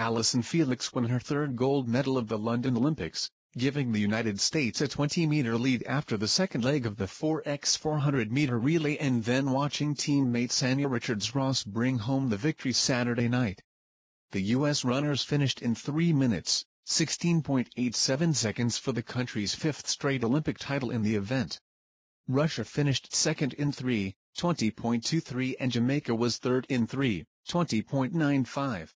Allyson Felix won her third gold medal of the London Olympics, giving the United States a 20-meter lead after the second leg of the 4x400-meter relay and then watching teammate Sanya Richards-Ross bring home the victory Saturday night. The U.S. runners finished in 3 minutes, 16.87 seconds for the country's fifth straight Olympic title in the event. Russia finished second in 3, 20.23 and Jamaica was third in 3, 20.95.